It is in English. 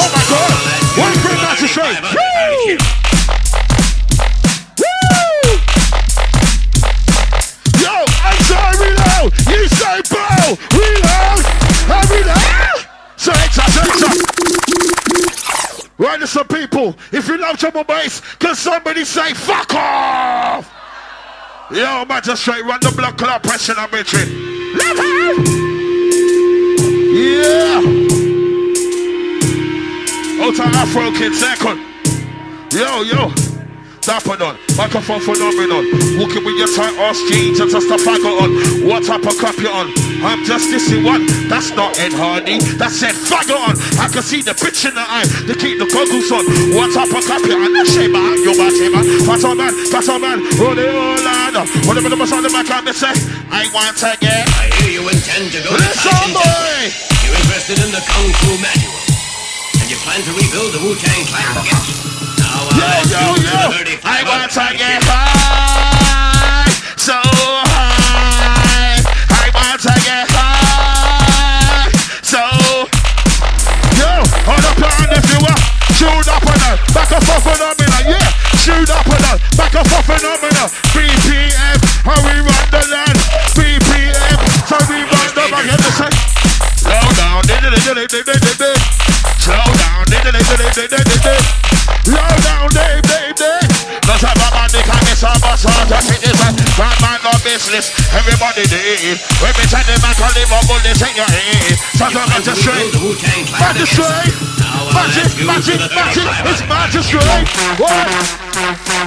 Oh my God. One free magistrate. Woo! Woo! Yo, I'm sorry, reload. You say bow. Reload. And reload. So extra, so extra. Right, listen, people. If you love trouble bass, can somebody say fuck off? Yo, magistrate, run the block club, pressure on bitchy. Let Outer Afro Kid second. Yo, yo. Dapper done. Microphone phenomenon. Walking with your tight ass jeans and just a faggot on. What type of crap you on? I'm just dissing one. That's not Ed Hardy. That's said faggot on. I can see the bitch in the eye. They keep the goggles on. What type of crap you on? That shame man. You're my shame man. Fast on man. Fast on man. Roll it all on. Whatever the bus on the back of the say. I want to get. I hear you intend to go to Listen, Titan boy. You're interested in the Kung Fu manual. You plan to rebuild the Wu-Tang Clan. Now Yo, I yo, do yo. the dirty I want to get high. So high. I want to get high. So. Yo, hold up your hand if you want. Shoot up on that. Back up off phenomenal. Yeah. Shoot up on that. Back up off phenomenal. BPM. How we run the land. BPM. So we run the. Say. Slow down. Slow down. Dave, Dave, Dave. Man, they can't. Just is bad man, no business. Everybody did. When me tell them I up, bullet in your head. So I'm rebuild the Wu-Tang Magistrate. Magic, magic, magic. It's magistrate. What?